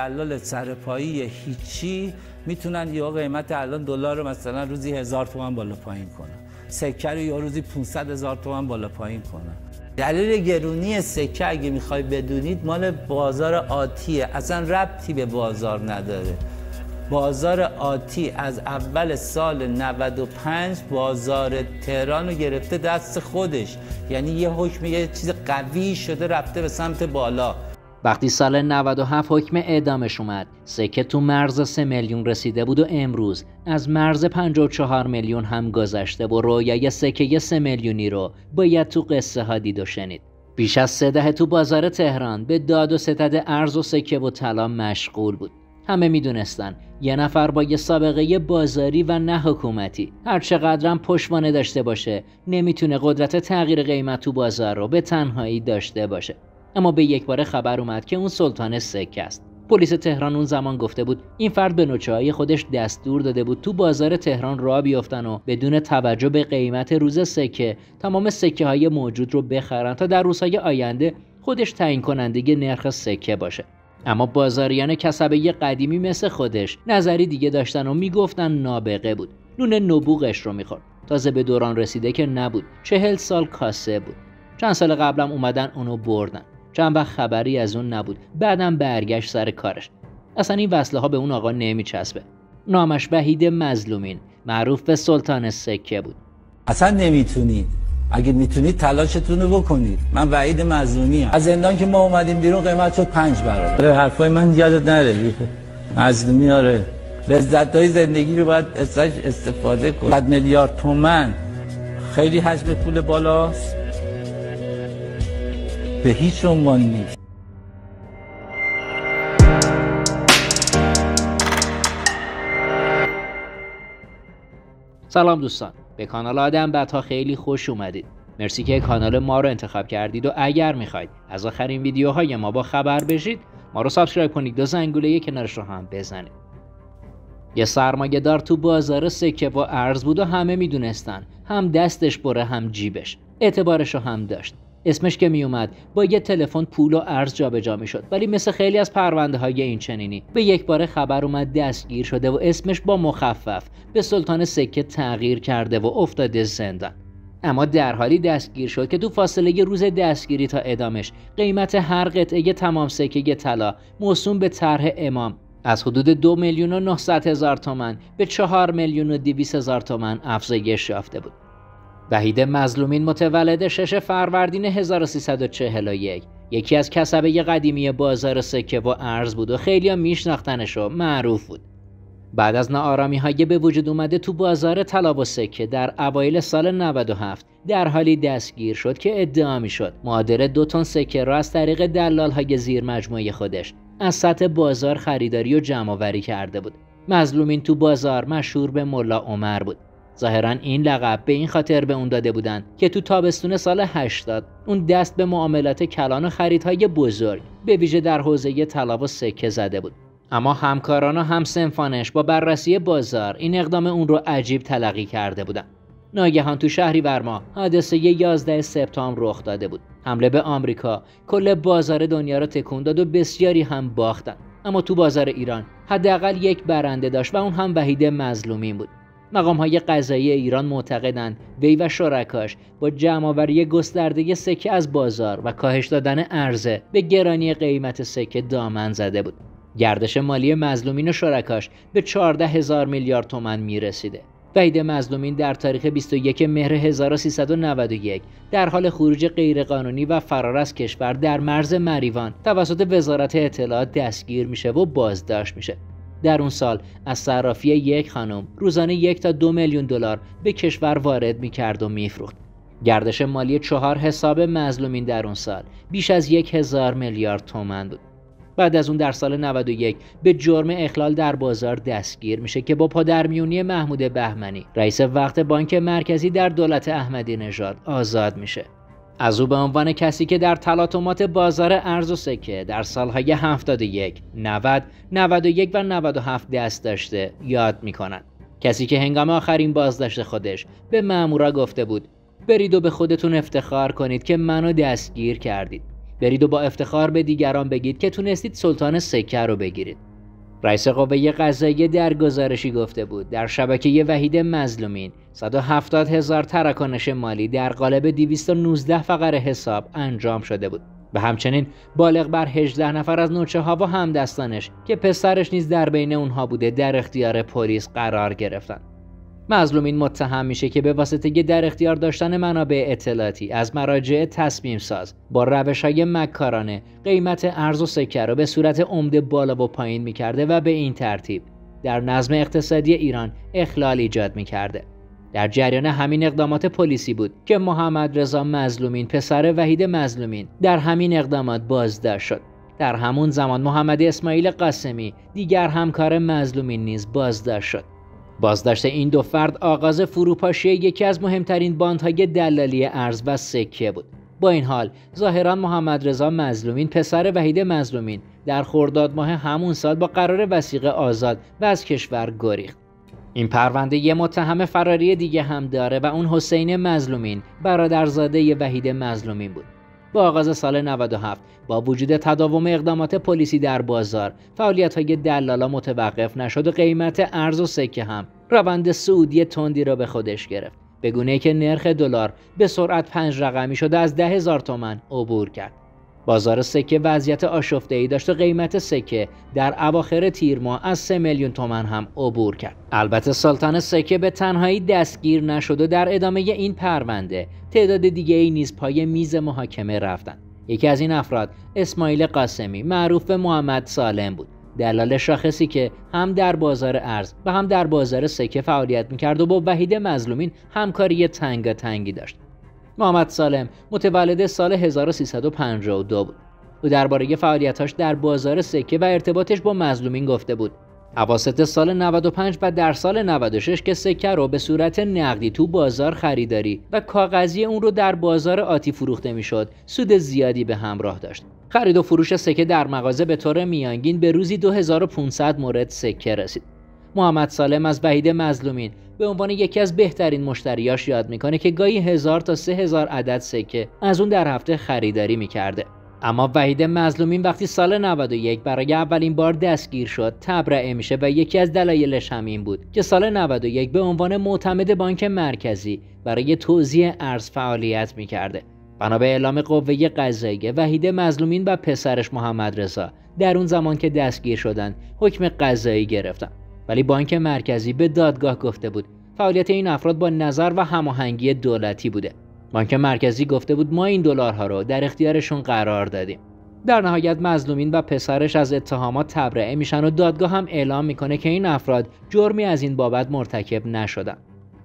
دلال سرپایی هیچی می‌تونن یا قیمت الان دلار رو مثلا روزی هزار تومن بالا پایین کنن. سکه رو یا روزی 500 هزار تومن بالا پایین کنن. دلیل گرونی سکه اگه می‌خوای بدونید مال بازار آتیه. اصلا ربطی به بازار نداره. بازار آتی از اول سال 95 بازار تهران رو گرفته دست خودش. یعنی یه حکم یه چیز قوی شده رفته به سمت بالا. وقتی سال 97 حکم اعدامش اومد سکه تو مرز 3 میلیون رسیده بود و امروز از مرز 54 میلیون هم گذشته و رویای سکه 3 میلیونی رو باید تو قصه ها دید و شنید. بیش از سه دهه تو بازار تهران به داد و ستد ارز و سکه و طلا مشغول بود. همه می‌دونستن یه نفر با یه سابقه بازاری و نه حکومتی. هر چقدرم پشتوانه داشته باشه نمی‌تونه قدرت تغییر قیمت تو بازار رو به تنهایی داشته باشه. اما به یک بار خبر اومد که اون سلطان سکه است. پلیس تهران اون زمان گفته بود این فرد به نوچه خودش دستور داده بود تو بازار تهران را بیفتن و بدون توجه به قیمت روز سکه تمام سکه های موجود رو بخرن تا در روزهای آینده خودش تعیین کننده نرخ سکه باشه. اما بازاریان کسبه قدیمی مثل خودش نظری دیگه داشتن و می‌گفتن نابغه بود. نون نبوغش رو می‌خورد. تازه به دوران رسیده که نبود. چهل سال کاسه بود. چند سال قبلم اومدن اونو بردن. چند وقت خبری از اون نبود. بعدم برگشت سر کارش. اصلا این وصله ها به اون آقا نمیچسبه. نامش وحید مظلومین. معروف به سلطان سکه بود. اصلا نمی‌تونید. اگه می‌تونید تلاشتون رو بکنید. من وعید مظلومی هم. از زندان که ما اومدیم بیرون قیمت شد پنج برابر. آره، حرفای من یادت نره. مظلومی آره. لذت های زندگی رو باید ازش استفاده کن بعد میلیارد تومن. خیلی حجم پول بالاست. به هیچ عنوان نیست. سلام دوستان. به کانال آدم بدها خیلی خوش اومدید. مرسی که کانال ما رو انتخاب کردید و اگر می‌خواید از آخرین ویدیوهای ما با خبر بشید ما رو سابسکرایب کنید و زنگوله کنارش رو هم بزنید. یه سرمایه دار تو بازار سکه و ارز بود و همه می‌دونستن. هم دستش بره هم جیبش. اعتبارش رو هم داشت. اسمش که میومد. با یه تلفن پول و ارز جابجا می‌شد. ولی مثل خیلی از پرونده های این چنینی. به یک بار خبر اومد دستگیر شده و اسمش با مخفف به سلطان سکه تغییر کرده و افتاده زندان. اما در حالی دستگیر شد که تو فاصله روز دستگیری تا ادامش. قیمت هر قطعه تمام سکه طلا. موسوم به طرح امام. از حدود دو میلیون و 900 هزار تومن به چهار میلیون و 200 هزار تومن افزایش یافته بود. وحید مظلومین متولد شش فروردین 1341 یکی از کسبه قدیمی بازار سکه و ارز بود و خیلی ها میشناختنش و معروف بود. بعد از نارامی های به وجود اومده تو بازار طلا و سکه در اوایل سال 97 در حالی دستگیر شد که ادعا می شد معادل دو تن سکه را از طریق دلال های زیر مجموعه خودش از سطح بازار خریداری و جمع کرده بود. مظلومین تو بازار مشهور به ملا عمر بود. ظاهرا این لقب به این خاطر به اون داده بودن که تو تابستون سال 80 اون دست به معاملات کلان و خریدهای بزرگ به ویژه در حوزه طلا و سکه زده بود. اما همکاران و همسنفانش با بررسی بازار این اقدام اون رو عجیب تلقی کرده بودن ناگهان تو شهری ورما حادثه 11 سپتامبر رخ داده بود. حمله به آمریکا کل بازار دنیا را تکون داد و بسیاری هم باختن. اما تو بازار ایران حداقل یک برنده داشت و اون هم وحید مظلومین بود. مقام های قضایی ایران معتقدند وی و شرکاش با جمعآوری گسترده سکه از بازار و کاهش دادن عرضه به گرانی قیمت سکه دامن زده بود گردش مالی مظلومین و شرکاش به 14 هزار میلیارد تومن می رسیده. وحید مظلومین در تاریخ 21 مهر 1391 در حال خروج غیرقانونی و فرار از کشور در مرز مریوان توسط وزارت اطلاعات دستگیر میشه و بازداشت میشه. در اون سال از صرافی یک خانم روزانه یک تا دو میلیون دلار به کشور وارد می‌کرد و میفروخت. گردش مالی چهار حساب مظلومین در اون سال بیش از یک هزار میلیارد تومن بود. بعد از اون در سال 91 به جرم اخلال در بازار دستگیر میشه که با پادرمیونی محمود بهمنی رئیس وقت بانک مرکزی در دولت احمدی نژاد آزاد میشه. از او به عنوان کسی که در تلاطمات بازار ارز و سکه در سالهای 71, 90, 91 و 97 دست داشته یاد می‌کنند. کسی که هنگام آخرین بازداشت خودش به مامورا گفته بود برید و به خودتون افتخار کنید که منو دستگیر کردید. برید و با افتخار به دیگران بگید که تونستید سلطان سکه رو بگیرید رئیس قوه قضایی در گزارشی گفته بود در شبکه وحید مظلومین 170 هزار تراکنش مالی در قالب 219 فقر حساب انجام شده بود و همچنین بالغ بر 18 نفر از نوچه ها و همدستانش که پسرش نیز در بین اونها بوده در اختیار پلیس قرار گرفتند. مظلومین متهم میشه که به واسطه در اختیار داشتن منابع اطلاعاتی از مراجع تصمیم ساز با روش های مکارانه قیمت ارز و سکه را به صورت عمده بالا و پایین می‌کرده و به این ترتیب در نظم اقتصادی ایران اخلال ایجاد می‌کرده. در جریان همین اقدامات پلیسی بود که محمد رضا مظلومین پسر وحید مظلومین در همین اقدامات بازداشت شد. در همون زمان محمد اسماعیل قاسمی دیگر همکار مظلومین نیز بازداشت شد. بازداشت این دو فرد آغاز فروپاشی یکی از مهمترین باندهای دلالی ارز و سکه بود. با این حال ظاهرا محمد رضا مظلومین پسر وحید مظلومین در خرداد ماه همون سال با قرار وسیقه آزاد و از کشور گریخت. این پرونده یه متهم فراری دیگه هم داره و اون حسین مظلومین برادرزاده وحید مظلومین بود. با آغاز سال 97 با وجود تداوم اقدامات پلیسی در بازار فعالیت های دلالا متوقف نشد و قیمت ارز و سکه هم روند سعودی تندی را به خودش گرفت. به گونه که نرخ دلار به سرعت پنج رقمی شده از ده هزار تومن عبور کرد. بازار سکه وضعیت آشفته ای داشت و قیمت سکه در اواخر تیر ماه از 3 میلیون تومن هم عبور کرد. البته سلطان سکه به تنهایی دستگیر نشد و در ادامه این پرونده تعداد دیگه ای نیز پای میز محاکمه رفتند. یکی از این افراد اسماعیل قاسمی معروف به محمد سالم بود. دلال شاخصی که هم در بازار ارز و هم در بازار سکه فعالیت می‌کرد و با وحید مظلومین همکاری تنگا تنگی داشت. محمد سالم متولد سال 1352 بود. او درباره فعالیتاش در بازار سکه و ارتباطش با مظلومین گفته بود. اواسط سال 95 و در سال 96 که سکه رو به صورت نقدی تو بازار خریداری و کاغذی اون رو در بازار آتی فروخته می‌شد سود زیادی به همراه داشت خرید و فروش سکه در مغازه به طور میانگین به روزی 2500 مورد سکه رسید محمد سالم از وحید مظلومین. به عنوان یکی از بهترین مشتریاش یاد می‌کنه که گاهی هزار تا سه هزار عدد سکه از اون در هفته خریداری می‌کرده. اما وحید مظلومین وقتی سال 91 برای اولین بار دستگیر شد تبرئه میشه و یکی از دلایلش همین بود که سال 91 به عنوان معتمد بانک مرکزی برای توزیع ارز فعالیت می‌کرده. بنا به اعلام قوه قضاییه وحید مظلومین و پسرش محمد رضا در اون زمان که دستگیر شدن حکم قضایی گرفتن. ولی بانک مرکزی به دادگاه گفته بود فعالیت این افراد با نظر و هماهنگی دولتی بوده. بانک مرکزی گفته بود ما این دلارها رو در اختیارشون قرار دادیم. در نهایت مظلومین و پسرش از اتهامات تبرئه میشن و دادگاه هم اعلام می‌کنه که این افراد جرمی از این بابت مرتکب نشدن.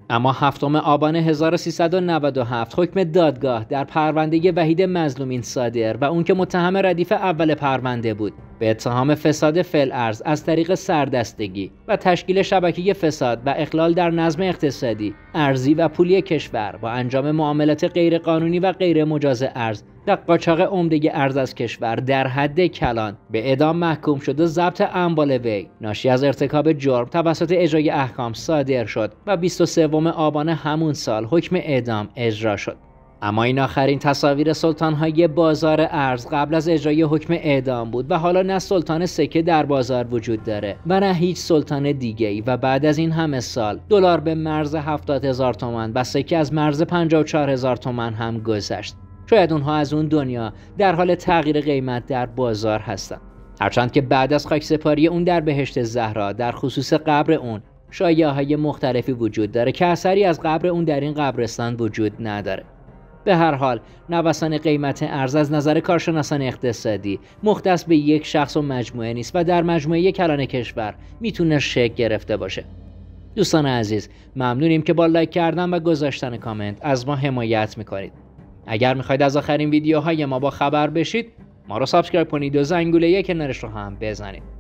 اما هفتم آبان 1397 حکم دادگاه در پرونده وحید مظلومین صادر و اون که متهم ردیف اول پرونده بود. به اتهام فساد فل ارز از طریق سردستگی و تشکیل شبکه فساد و اخلال در نظم اقتصادی، ارزی و پولی کشور با انجام معاملات غیرقانونی و غیر مجاز ارز و قاچاق عمده ارز از کشور در حد کلان به اعدام محکوم شد و ضبط اموال وی. ناشی از ارتکاب جرم توسط اجرای احکام صادر شد و 23 آبان همون سال حکم اعدام اجرا شد. اما این آخرین تصاویر سلطان های بازار ارز قبل از اجرای حکم اعدام بود و حالا نه سلطان سکه در بازار وجود داره و نه هیچ سلطان دیگه ای و بعد از این همه سال دلار به مرز 70 هزار تومن و سکه از مرز 54 هزار تومن هم گذشت. شاید اونها از اون دنیا در حال تغییر قیمت در بازار هستند هرچند که بعد از خاک سپاری اون در بهشت زهرا در خصوص قبر اون شایعه های مختلفی وجود داره که اثری از قبر اون در این قبرستان وجود نداره. به هر حال نوسان قیمت ارز از نظر کارشناسان اقتصادی مختص به یک شخص و مجموعه نیست و در مجموعه کلان کشور می‌تونه شکل گرفته باشه. دوستان عزیز ممنونیم که با like کردن و گذاشتن کامنت از ما حمایت می‌کنید. اگر می‌خواید از آخرین ویدیوهای ما با خبر بشید ما رو subscribe کنید و زنگوله کنارش رو هم بزنید.